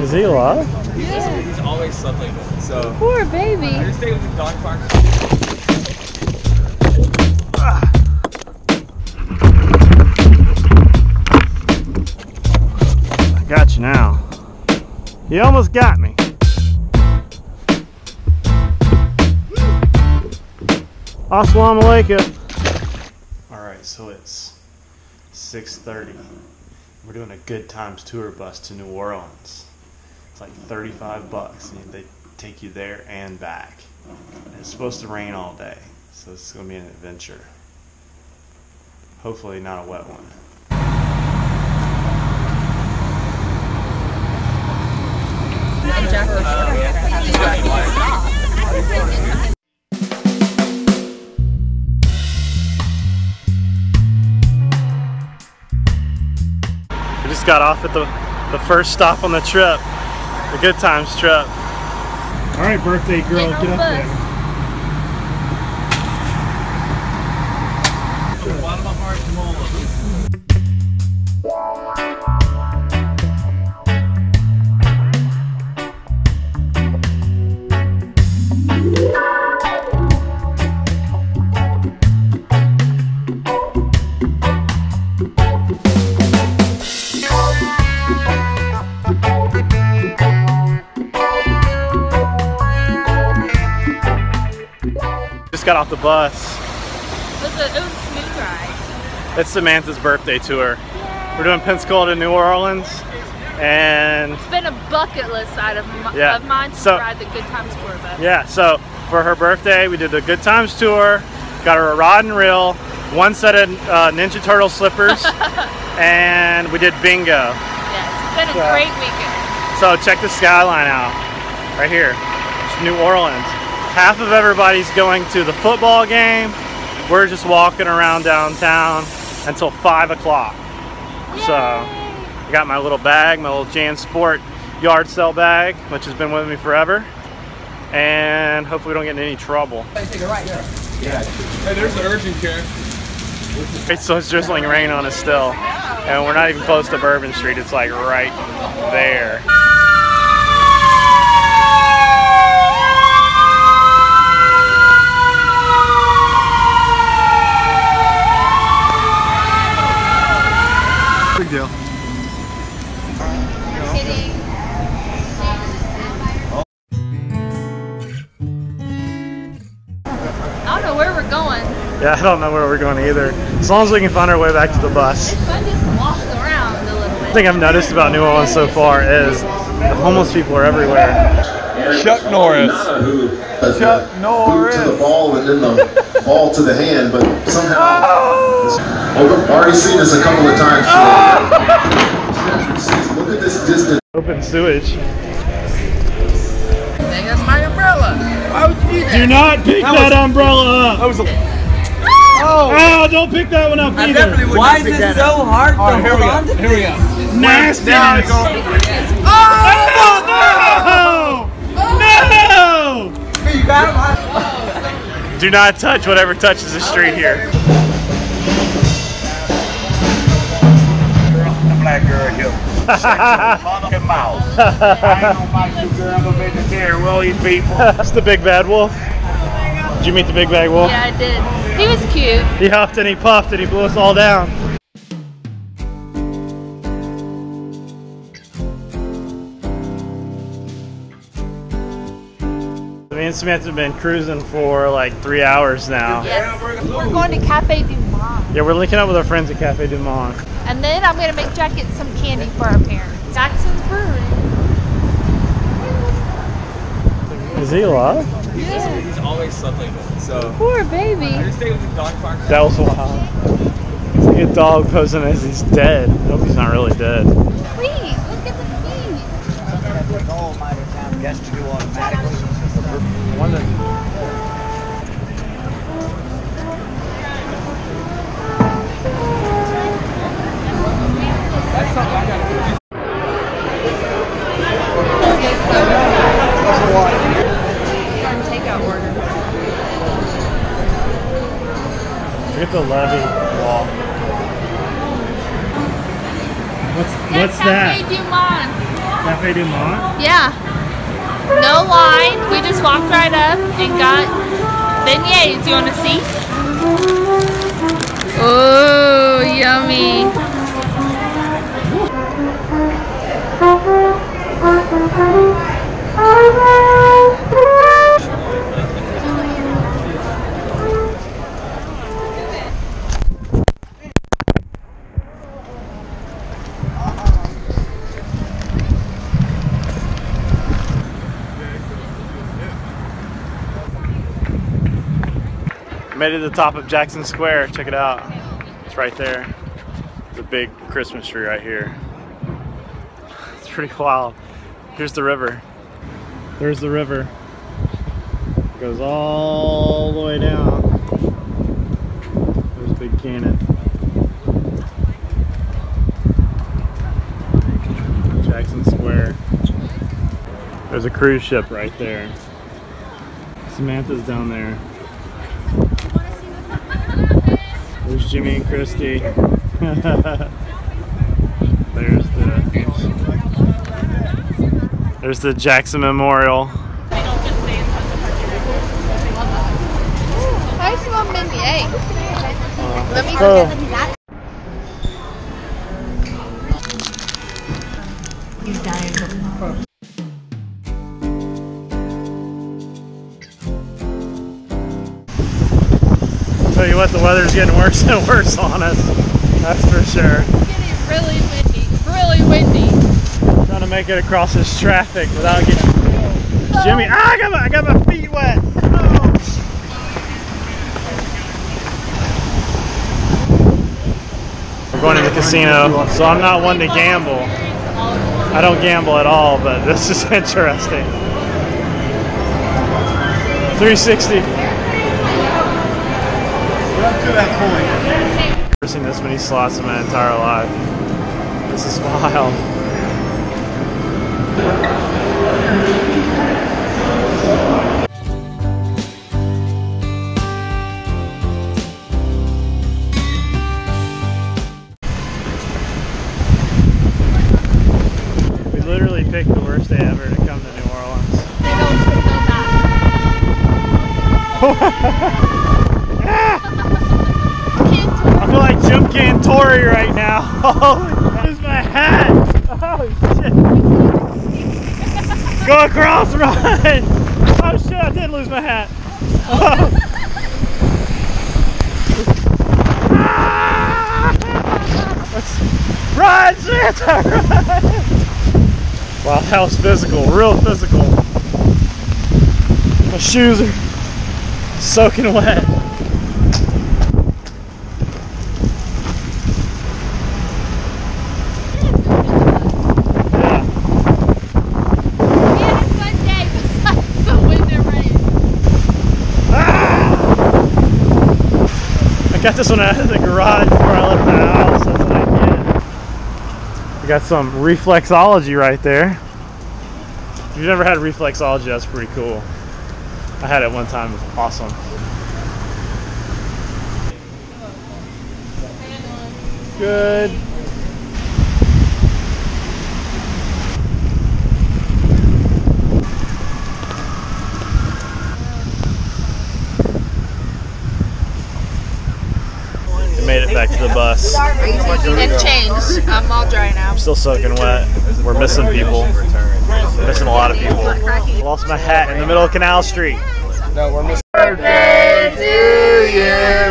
Is he alive? He's, he's always slept like. So Poor baby. I just stay with the dog park. I got you now. You almost got me. Assalamu alaikum. All right, so it's 6:30. We're doing a good times tour bus to New Orleans. It's like 35 bucks, and they take you there and back. And it's supposed to rain all day, so it's gonna be an adventure. Hopefully, not a wet one. We just got off at the, the first stop on the trip, the good times trip. All right, birthday girl, Get get up bus. there. Got off the bus. It was a, it was a smooth ride. It's Samantha's birthday tour. We're doing Pensacola to New Orleans, and It's been a bucket list item of, Yeah. of mine to So- ride the Good Times tour bus. yeah. So for her birthday, we did the Good Times tour. Got her a rod and reel, one set of uh, Ninja Turtle slippers, and we did bingo. Yeah, it's been a Yeah. great weekend. So check the skyline out, right here, It's New Orleans. Half of everybody's going to the football game. We're just walking around downtown until five o'clock. So I got my little bag, my little Jan Sport yard sale bag, which has been with me forever. And hopefully we don't get in any trouble. Hey, there's the urgent care. So it's drizzling rain on us still. And we're not even close to Bourbon Street. It's like right there. Big deal. I don't know where we're going. Yeah, I don't know where we're going either. As long as we can find our way back to the bus. It's fun just to walk around a little The bit. thing I've noticed about New Orleans so far is the homeless people are everywhere. Chuck Norris. Chuck Norris. To the ball and then the ball to the hand, but somehow. Oh, oh I've already seen this a couple of times. Oh! Look at this distance. Open sewage. Dang, that's my umbrella. Why would you do that? Do not pick that, was- umbrella up. That was a. Ah! Oh, ah, don't pick that one up I either. definitely would Why is it so up. hard to All right, here we hold go. on to Here we go. Nastiness. Oh, no! No! You got him. Do not touch whatever touches the street here. black girl here. Fucking mouth. I ain't gonna fight you, girl. I'm a vegetarian. We'll eat people. That's the big bad wolf. Oh did you meet the big bad wolf? Yeah, I did. He was cute. He huffed and he puffed and he blew us all down. And Samantha have been cruising for like three hours now. Yes. We're going to Cafe Du Monde. Yeah, we're linking up with our friends at Cafe Du Monde. And then I'm going to make Jack get some candy for our parents. Jackson's Brewery. Is he alive? He's, he's always slept like. So Poor baby. I just stay with the dog park. That was wild. It's like a dog posing as he's dead. I hope he's not really dead. Please, look at the feet. Oh, the almighty time gets to do automatically. One that Takeout order. Look at the levee wall. What's what's Cafe that? Du Monde. Cafe Du Monde? Yeah. No line. We just walked right up and got beignets. You want to see? Oh, yummy. Made it to the top of Jackson Square. Check it out. It's right there. The big Christmas tree right here. It's pretty wild. Here's the river. There's the river. It goes all the way down. There's a Big Cannon. Jackson Square. There's a cruise ship right there. Samantha's down there. There's Jimmy and Christy. There's the There's the Jackson Memorial. I smell beignet. Let me Oh. that. Tell you what, the weather's getting worse and worse on us. That's for sure. Getting really windy. Really windy. Trying to make it across this traffic without getting Jimmy. Ah, I got my, I got my feet wet. Oh. We're going to the casino, so I'm not one to gamble. I don't gamble at all, but this is interesting. 360. Never seen this many slots in my entire life. This is wild. Cantori right now. Holy, lose my hat. Oh shit. Go across, run. Oh shit, I did lose my hat. Oh. Ah! Run, Santa, run. Wow, that was physical, real physical. My shoes are soaking wet. Yeah. We had a fun day besides the wind and rain. Got this one out of the garage before I left the house. That's what I get. We got some reflexology right there. If you've never had reflexology, that's pretty cool. I had it one time. It was awesome. Good. We back to the bus. And changed. I'm all dry now. Still soaking wet. We're missing people. We're missing a lot of people. Lost my hat in the middle of Canal Street. No, we're missing. Birthday to